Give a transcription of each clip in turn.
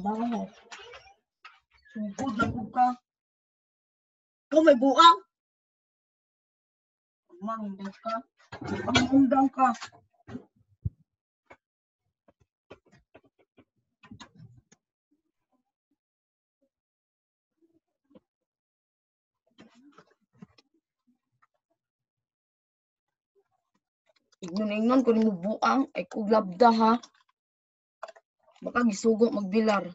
Trabaho mo. Sugod lang po ka. Ikaw may buang. Mangundang ka. Mangundang ka. Ignon-ignon ko ni mo buang. Ay kuglabda ha. Baka gisugo magbilar.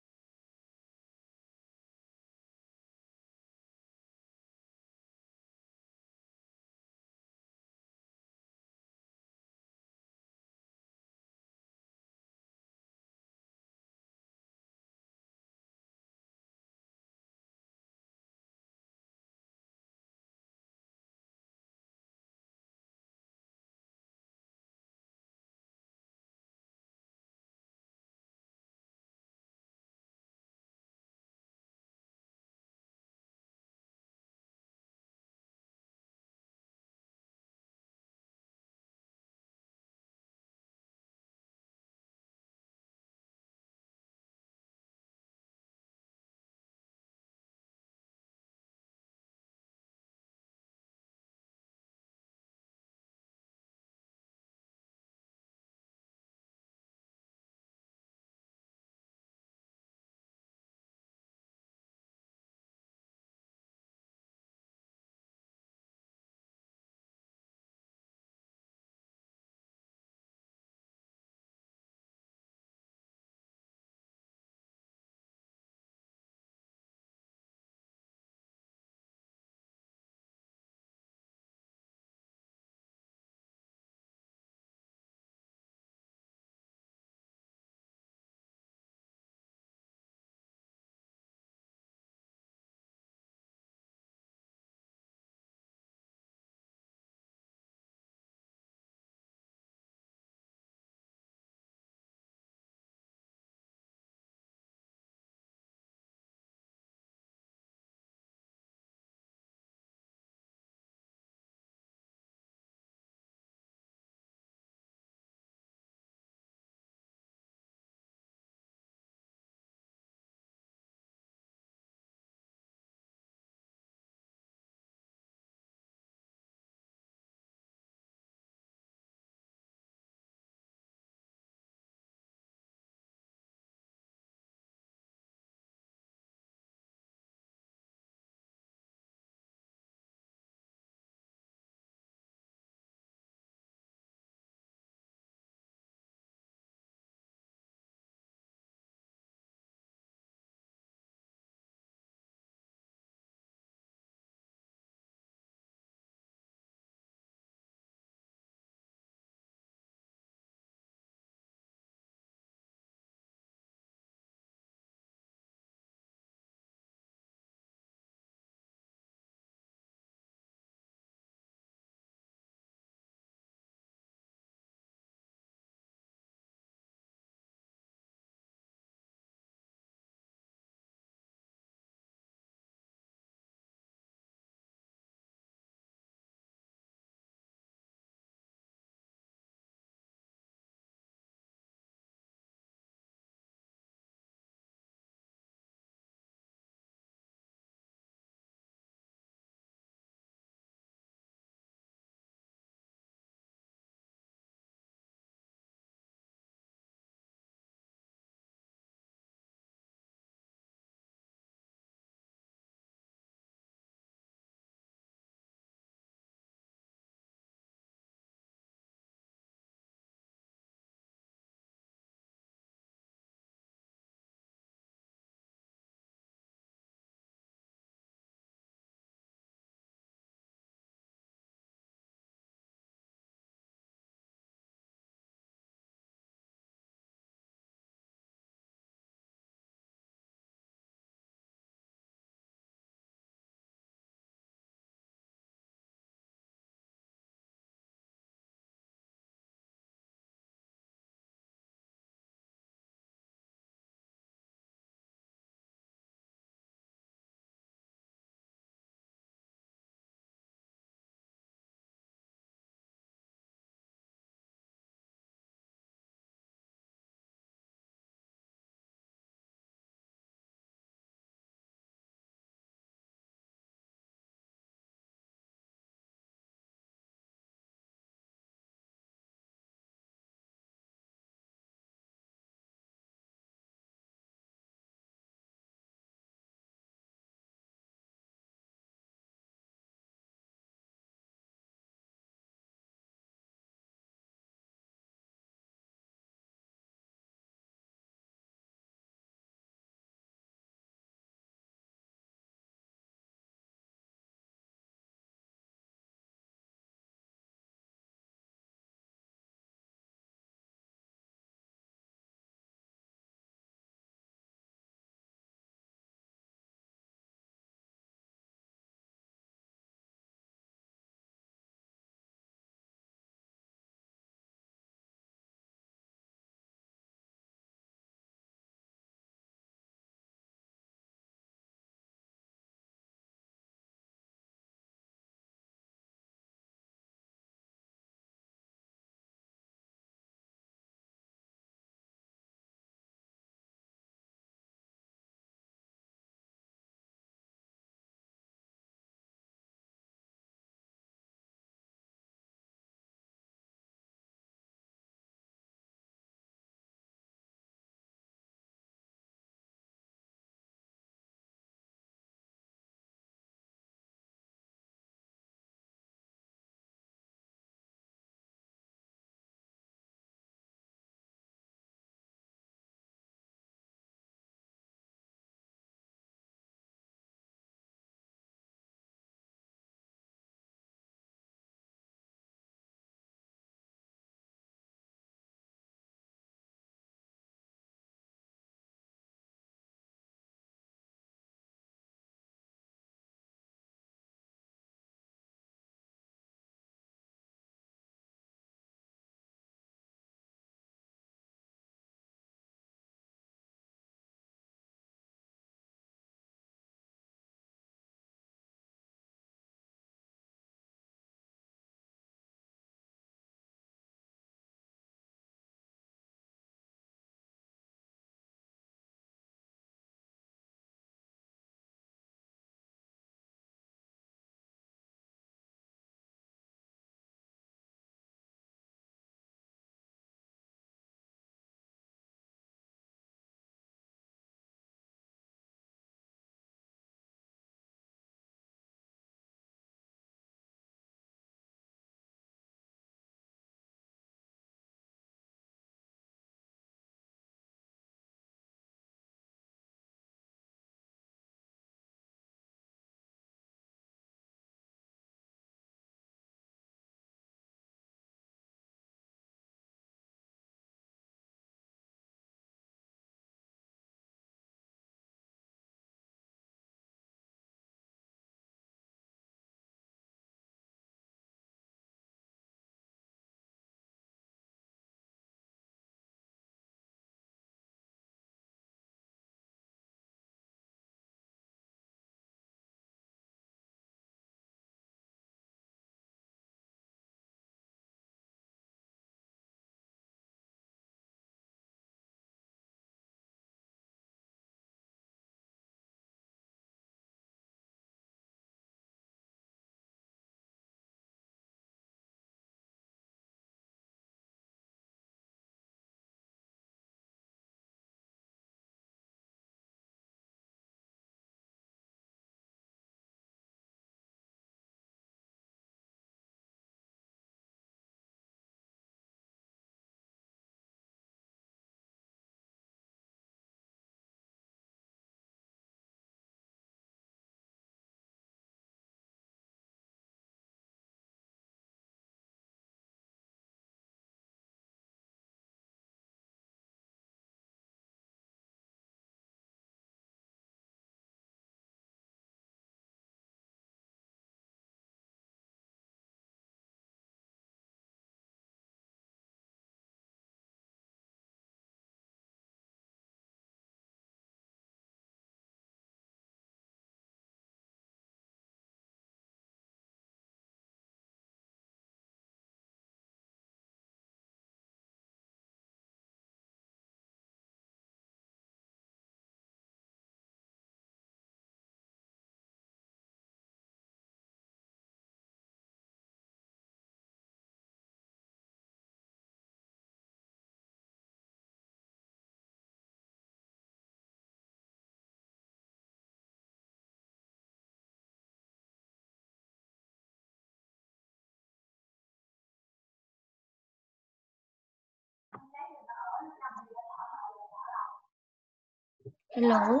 Hello?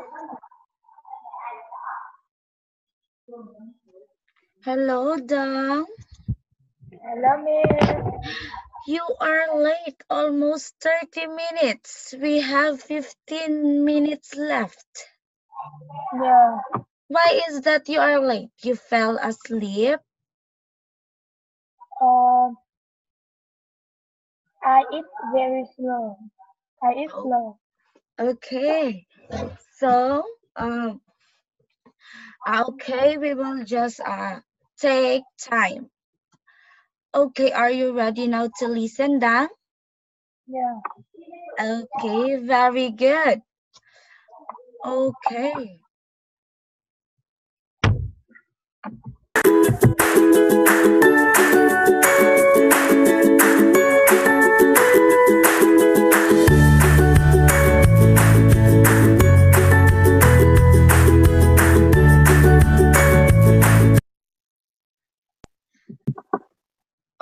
Hello, Dang. Hello, Miss. You are late, almost 30 minutes. We have 15 minutes left. Yeah. Why is that you are late? You fell asleep? Um, I eat very slow. I eat Oh. slow. Okay. So, um, okay, we will just uh, take time. Okay, are you ready now to listen, Dang? Yeah. Okay, very good. Okay.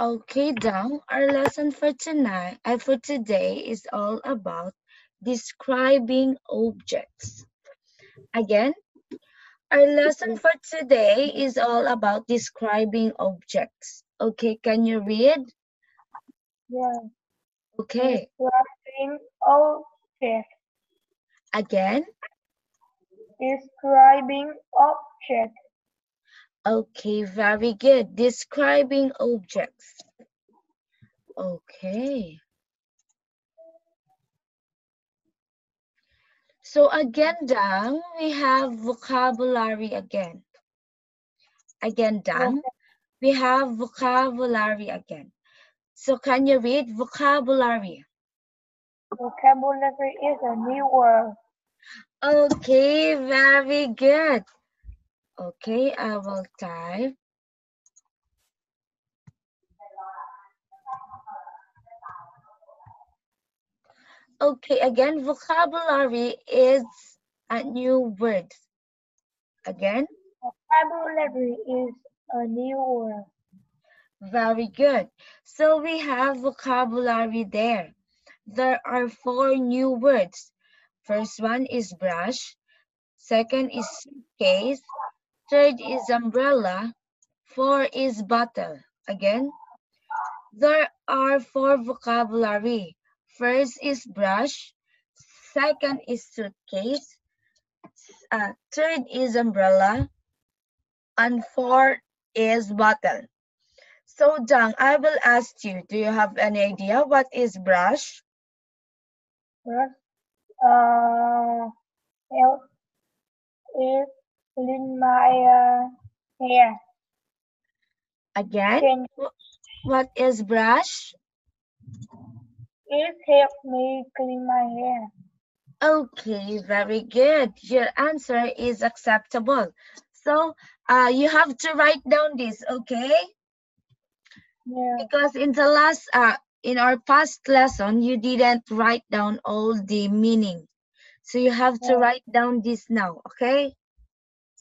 Okay, Dang, our lesson for tonight, uh, for today is all about describing objects. Again, our lesson for today is all about describing objects. Okay, can you read? Yeah. Okay, Describing object. again. Describing object. Okay, very good. Describing objects. Okay. So again, Dang, we have vocabulary again. Again, Dang, we have vocabulary again. So can you read vocabulary? Vocabulary is a new word. Okay, very good. Okay, I will type. Okay, again, vocabulary is a new word. Again, Vocabulary is a new word. very good. So we have vocabulary there. There are four new words. First one is brush. Second is case. Third is umbrella. Four is bottle. Again, there are four vocabulary. First is brush. Second is suitcase. Uh, third is umbrella. And four is bottle. So, Dang, I will ask you, do you have any idea what is brush? First, uh, is clean my uh, hair. Again, Can what is brush? it help me clean my hair? Okay, very good. Your answer is acceptable. So, uh, you have to write down this, okay? Yeah. Because in the last, uh, in our past lesson, you didn't write down all the meaning. So you have to Yeah. write down this now, okay?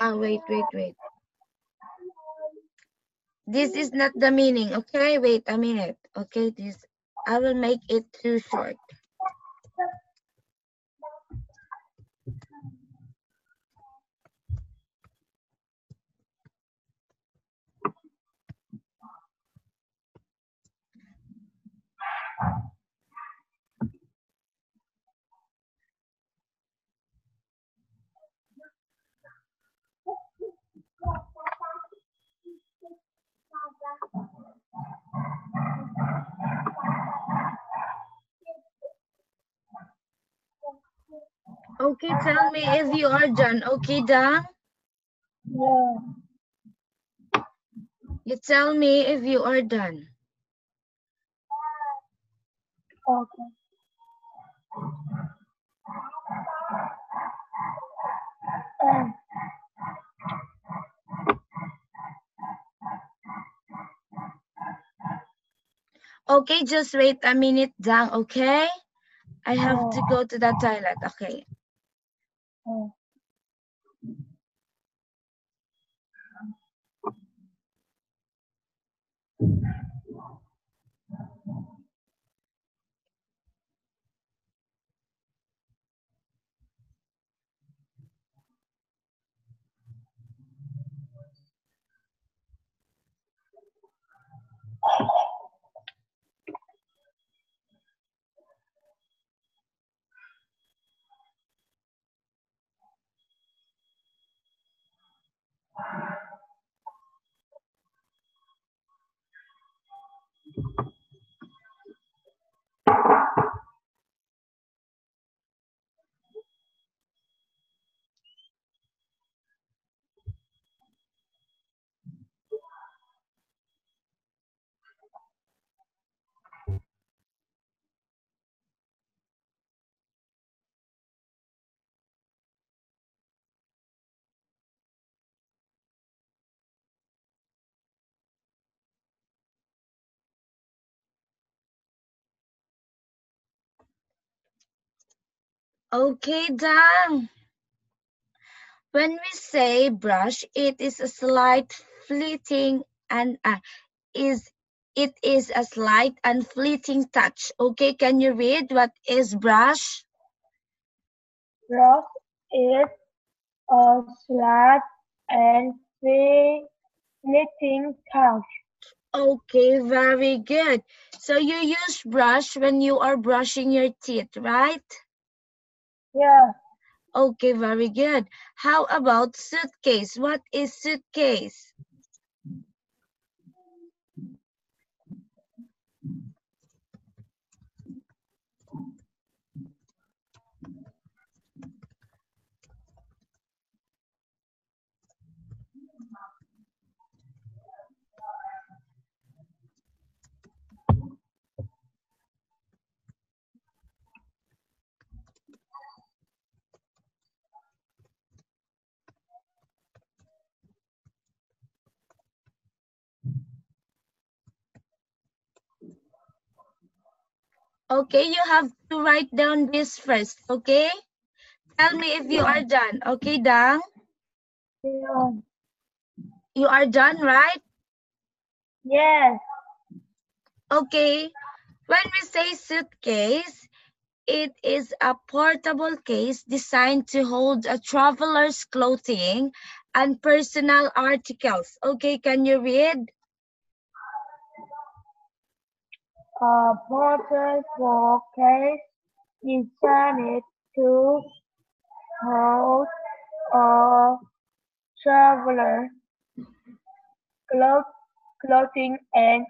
Ah, wait, wait, wait. This is not the meaning, okay? Wait a minute. Okay, this I will make it too short. Me if you are done. Okay, Dang? Yeah. You tell me if you are done. Okay. Okay, just wait a minute, Dang, okay? I have to go to the toilet, okay? Uh, Okay, Dang. When we say brush, it is a slight fleeting and uh, is it is a slight and fleeting touch. Okay, can you read what is brush? Brush is a slight and fleeting touch. Okay, very good. So you use brush when you are brushing your teeth, right? Yeah. Okay, very good. How about suitcase? What is suitcase? Okay, you have to write down this first, okay? Tell me if you are done. Okay, Dang? Yeah. You are done, right? Yes. Okay. When we say suitcase, it is a portable case designed to hold a traveler's clothing and personal articles. Okay, can you read? A portable case designed to hold a traveler cloth, clothing and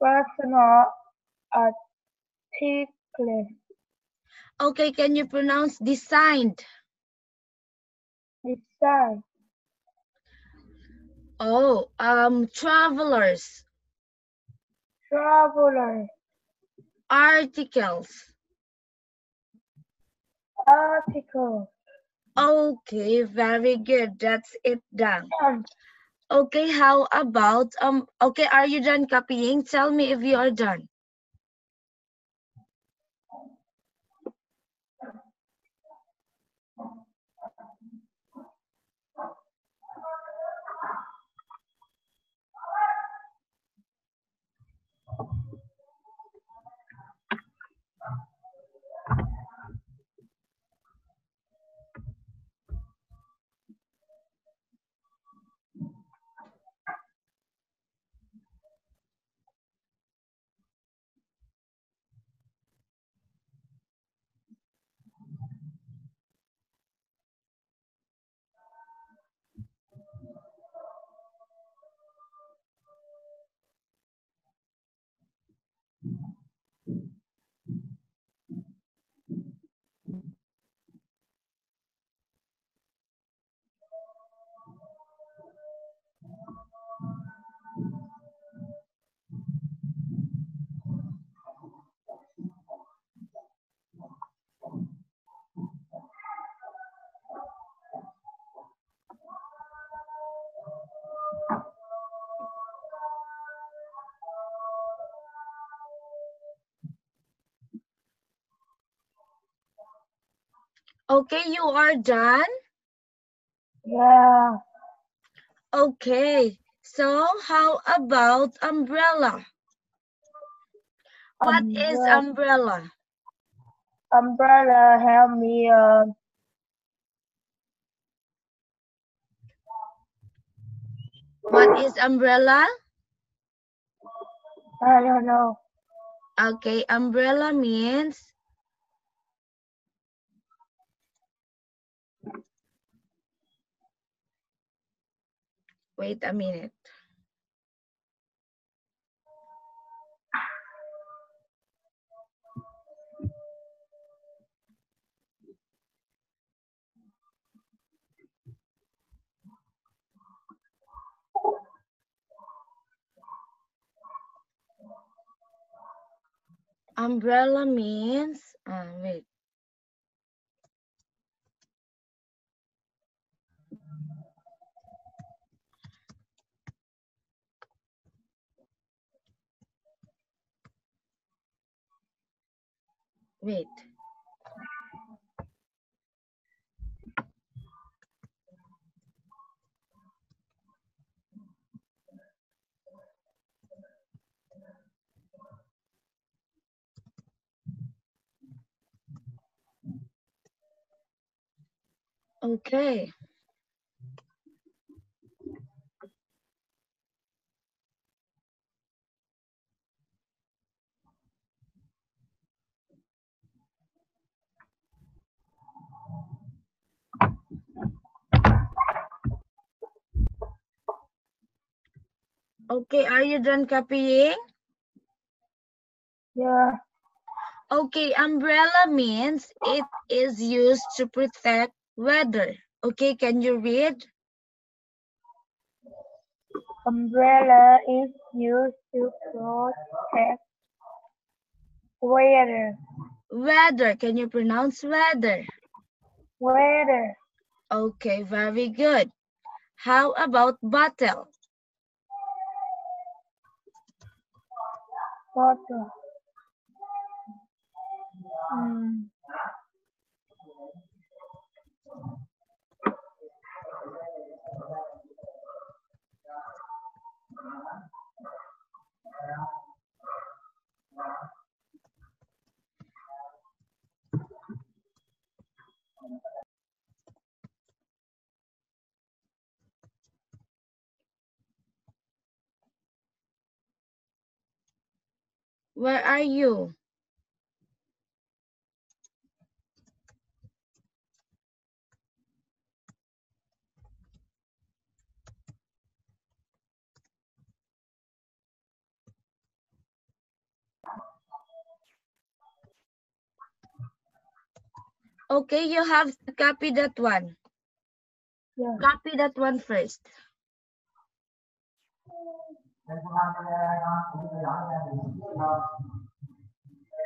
personal articles. Okay, can you pronounce designed? Design. Oh, um, travelers, Traveler. Articles. Article. Okay, very good. That's it done. Okay, how about, um, okay, are you done copying? Tell me if you are done. Okay, you are done? Yeah. Okay, so how about umbrella? What is Umbre- umbrella? umbrella help me uh What is umbrella? I don't know. Okay, umbrella means wait a minute. Umbrella means uh, wait. Wait. Okay. Okay, are you done copying? Yeah. Okay, umbrella means it is used to protect weather. Okay, can you read? Umbrella is used to protect weather. Weather, can you pronounce weather? Weather. Okay, very good. How about bottle? Bottle. Mm. Where are you? Okay, you have to copy that one. Yeah. Copy that one first. nên cô Lan cho con cũng theo dõi gia đình cũng được rồi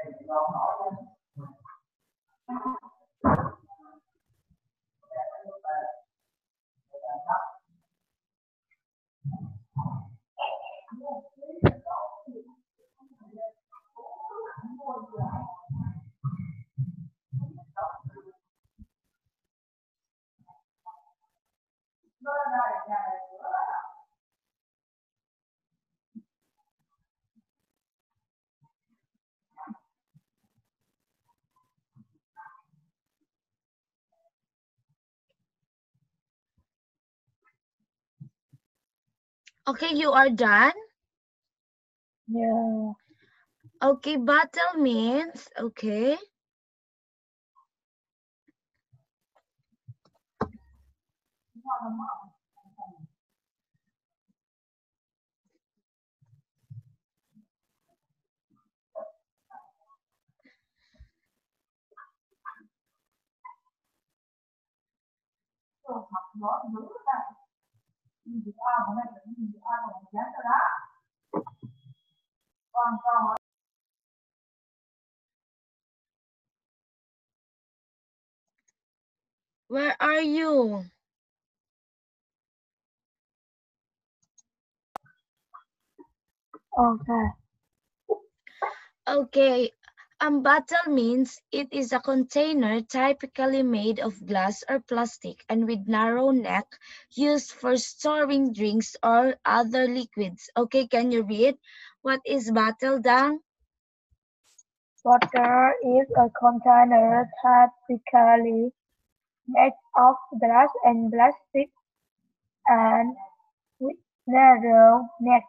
thì con không nổi chứ Thank you. Okay, you are done? Yeah. Okay, battle means, okay. Where are you? Okay. Okay, Bottle means it is a container typically made of glass or plastic and with narrow neck used for storing drinks or other liquids. Okay, can you read? What is bottle, Dang? Water is a container typically made of glass and plastic and with narrow neck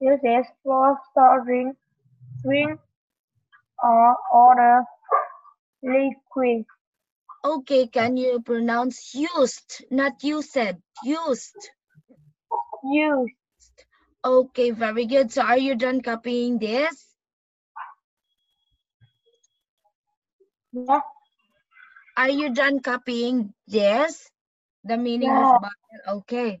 used for storing drinks or other liquid. Okay, can you pronounce used, not used, used. Used. Okay, very good. So are you done copying this? Yeah. Are you done copying this? The meaning Yeah. of bottle. Okay.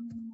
음.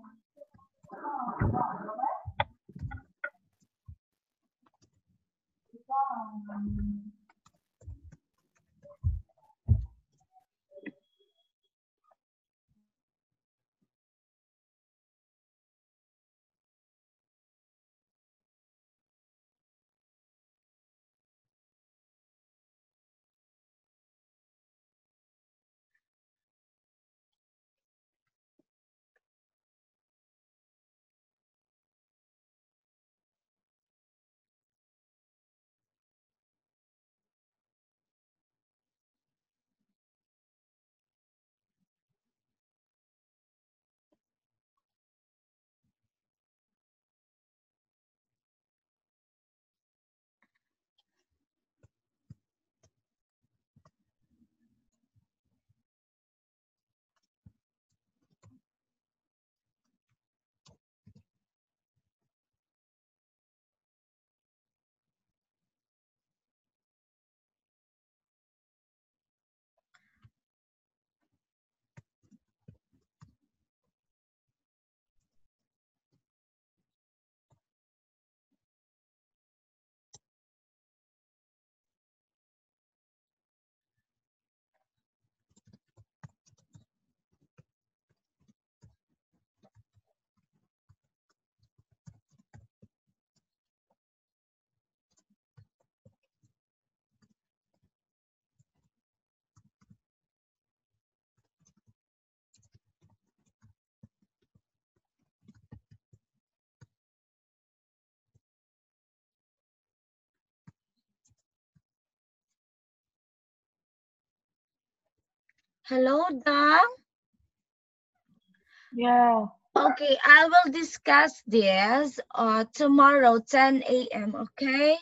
Hello, Dang. Yeah. Okay, I will discuss this uh, tomorrow, 10 a.m., okay?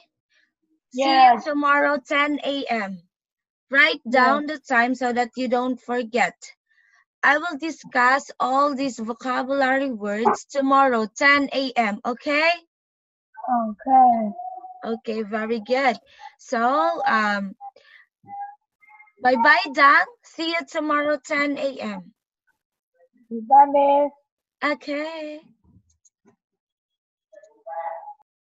See you tomorrow, 10 a.m. Write down the time so that you don't forget. I will discuss all these vocabulary words tomorrow, 10 a.m., okay? Okay. Okay, very good. So, um, bye-bye, Dang. See you tomorrow, 10 a.m. Bye, miss. Okay.